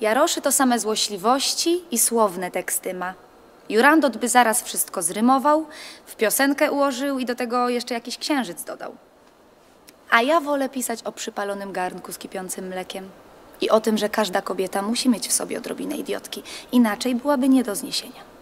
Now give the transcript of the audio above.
Jaroszy to same złośliwości i słowne teksty ma. Jurandot by zaraz wszystko zrymował, w piosenkę ułożył i do tego jeszcze jakiś księżyc dodał. A ja wolę pisać o przypalonym garnku z kipiącym mlekiem i o tym, że każda kobieta musi mieć w sobie odrobinę idiotki, inaczej byłaby nie do zniesienia.